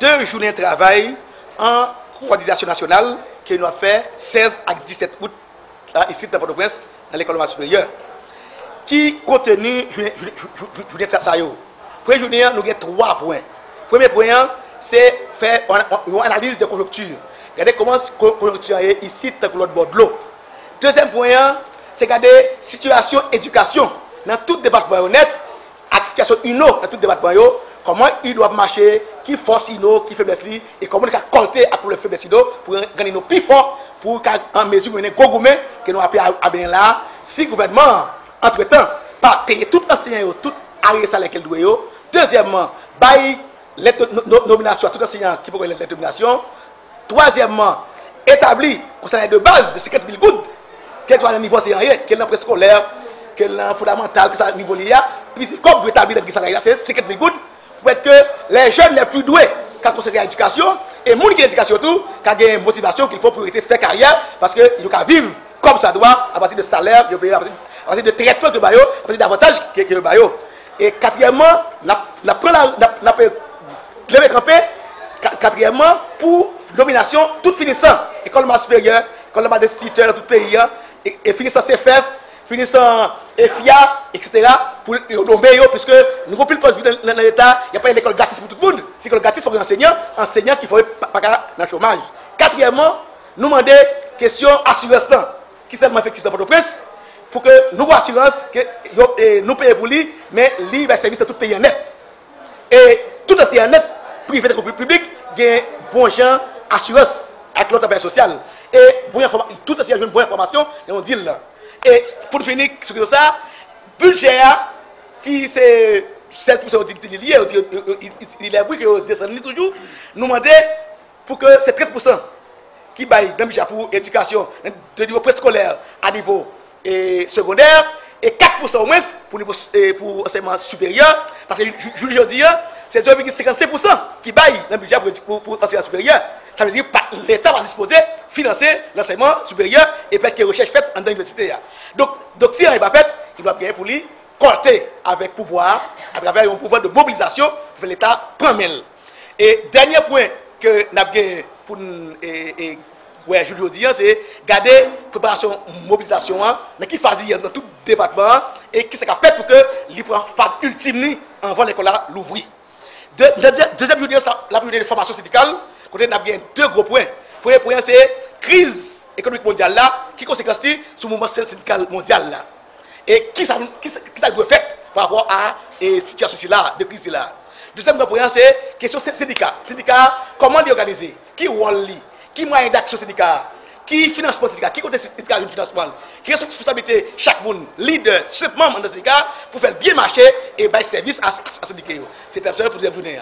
deux journées de travail en coordination nationale que nous avons fait 16 à 17 août ici dans Port-au-Prince, dans l'école supérieure, qui contenu journée de ça. Premier journée, nous avons trois points. Premier point, c'est faire une analyse de conjoncture. Regardez comment la conjoncture est ici dans l'autre bord de. Deuxième point, c'est regarder la situation éducation dans tout département honnête, la situation UNO dans tout département, comment ils doivent marcher, qui force UNO, qui faiblesse et comment ils doivent compter pour le faiblesse pour gagner nos plus forts, pour qu'en mesure de gros gourmet que nous appelons à bien là, si le gouvernement, entre-temps, pas payer tout enseignant, tout arrêt salaire qu'il doit, deuxièmement, bail les nominations à tout enseignant qui pourrait les nominations, troisièmement, établir conseil de base de 50 000 gouttes, quel soit le niveau enseignant, quel est le scolaire, quel fondamental, est le niveau lié, puis comme pour établir le salaire, c'est 50 000 gouttes, pour être que les jeunes les plus doués, qui conseillent l'éducation, et gens qui l'éducation tout, qui une motivation qu'il faut pour faire carrière, parce qu'ils doivent vivre comme ça doit, à partir de salaire, à partir de traitement que bayo, à partir d'avantages que le bayo. Et quatrièmement, la campé, quatrièmement, pour domination, tout finissant, école supérieure, école d'instituteur dans tout pays, et finissant CFF, finissant FIA, etc., pour nommer, puisque nous avons plus de poste dans l'État, il n'y a pas une école gratis pour tout le monde. C'est une école gratis pour les enseignants, enseignants qui ne font pas dans le chômage. Quatrièmement, nous demandons question assurance qui seulement effectif dans Port-au-Prince, pour que nous assurance que nous payons pour lui, mais lui va service dans tout pays en net. Et tout enseignant net, privé et public, il y a bon gens assurance avec l'autre affaire sociale. Et tout enseignant a une bonne information, et on dit là. Et pour finir sur ça, budget qui c'est 7% lié, il est oui que descend toujours, nous demandons pour que c'est 30% qui baille dans le pour l'éducation de niveau préscolaire à niveau et secondaire et 4% au moins pour niveau pour enseignement supérieur parce que je le dis c'est 2,55% qui baille dans le budget pour, l'enseignement supérieur. Ça veut dire que l'État va disposer, financer l'enseignement supérieur et peut-être que recherche faite dans l'université. Donc, donc si on n'est pas fait, il doit bien pour lui compter avec pouvoir, à travers un pouvoir de mobilisation pour l'État prendre Et dernier point que nous avons pour et, ouais, je dis, c'est garder préparation mobilisation mais qui phase dans tout département et qui s'est fait pour que prend phase ultime avant l'école l'ouvrir. De, deuxième journée, la priorité de formation syndicale, côté nous avons deux gros points. Premier point, c'est crise économique mondiale qui conséquence sur le mouvement syndical mondial là. Et qui ça, qui, qui ça doit faire par rapport à la situation là, de crise là. Deuxième point, c'est question syndicat. Syndicat, comment l'organiser? Qui rôle Qui moyen d'action syndicat? Qui financement syndicat? Qui côté syndicat de financement? Qui responsabilité chaque monde, leader, chaque membre de syndicat pour faire bien marcher et faire service à, à, à syndicat. C'est absolument pour vous donner.